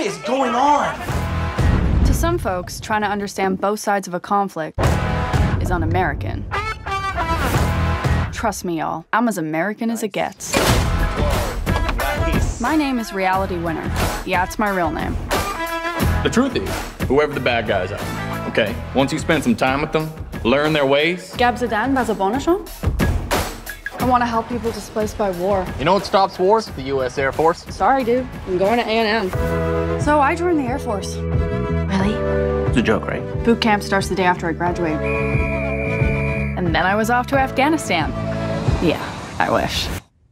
What is going on? To some folks, trying to understand both sides of a conflict is un American. Trust me, y'all, I'm as American as it gets. My name is Reality Winner. Yeah, it's my real name. The truth is, whoever the bad guys are, okay, once you spend some time with them, learn their ways. Gab Zadan, Bazabonashon? I want to help people displaced by war. You know what stops wars? The U.S. Air Force. Sorry, dude. I'm going to A&M. So I joined the Air Force. Really? It's a joke, right? Boot camp starts the day after I graduate. And then I was off to Afghanistan. Yeah, I wish.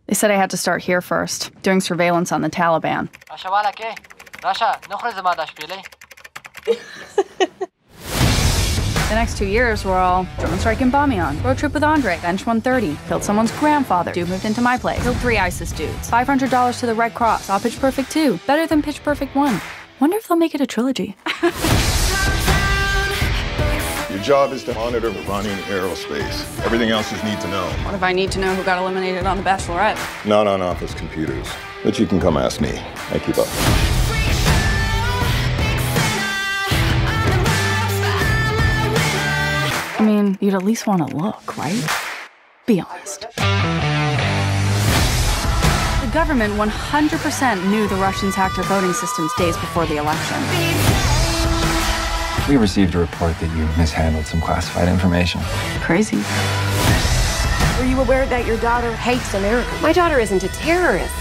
They said I had to start here first, doing surveillance on the Taliban. The next two years were all drone strike in Bamiyan, road trip with Andre, bench 130, killed someone's grandfather, dude moved into my place, killed three ISIS dudes, $500 to the Red Cross, saw Pitch Perfect 2, better than Pitch Perfect 1. Wonder if they'll make it a trilogy. Your job is to monitor Iranian aerospace. Everything else is need to know. What if I need to know who got eliminated on The Bachelorette? Not on office computers. But you can come ask me. I keep up. Mean, you'd at least want to look, right? Be honest. The government 100% knew the Russians hacked our voting systems days before the election. We received a report that you mishandled some classified information. Crazy. Were you aware that your daughter hates America? My daughter isn't a terrorist.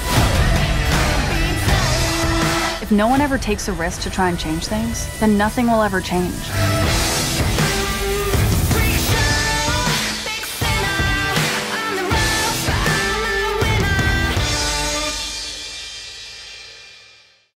If no one ever takes a risk to try and change things, then nothing will ever change.